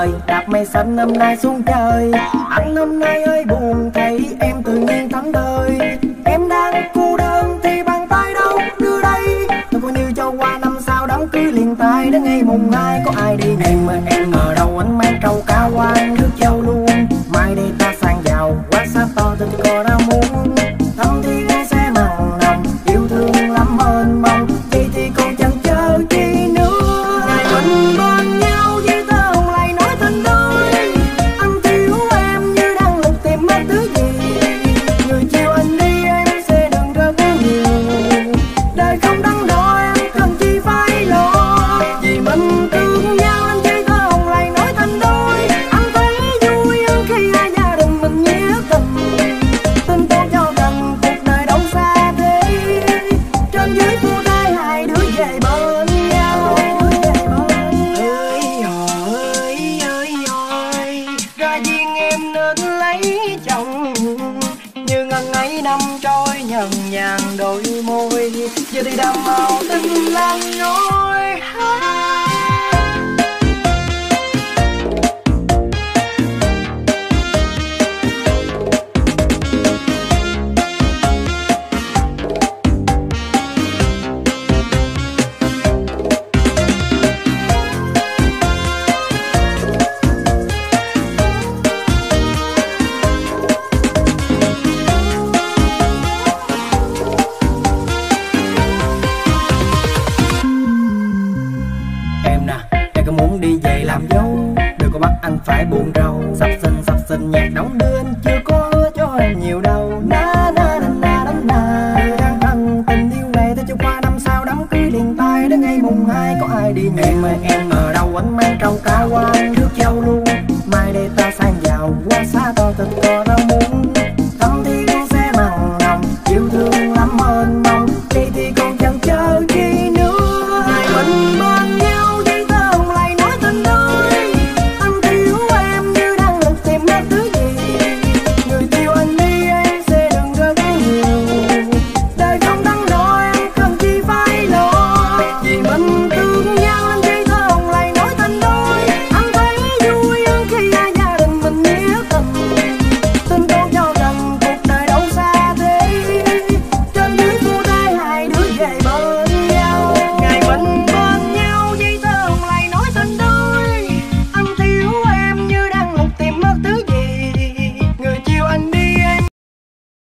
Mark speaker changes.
Speaker 1: trời, đạp mây xanh năm nay xuống trời. Anh năm nay hơi buồn thấy em tự nhiên thắng đời. Em đang cô đơn thì bàn tay đâu đưa đây. Tôi coi như cho qua năm sau đám cưới liền tay đến ngày mùng hai có ai đi em mà em ở đâu anh mang trâu em nên lấy chồng. Như ngần ấy năm trôi nhần nhàn đôi môi giờ thì đầm màu tình lan nhói làm dâu, đừng có bắt anh phải buồn rầu. Sắp sinh sắp sinh nhạc đóng đưa anh chưa có hứa cho em nhiều đâu na na na na na na. Đang cần tình yêu này tới chưa qua, năm sau đám cưới liền tay đến ngày mùng hai, có ai đi nhẹ mà em, ở đâu anh mang trâu cao quan trước châu luôn